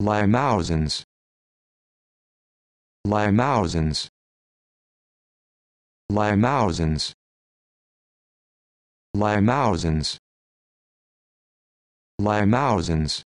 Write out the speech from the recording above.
Limehousens. Limehousens. Limehousens. Limehousens. Limehousens.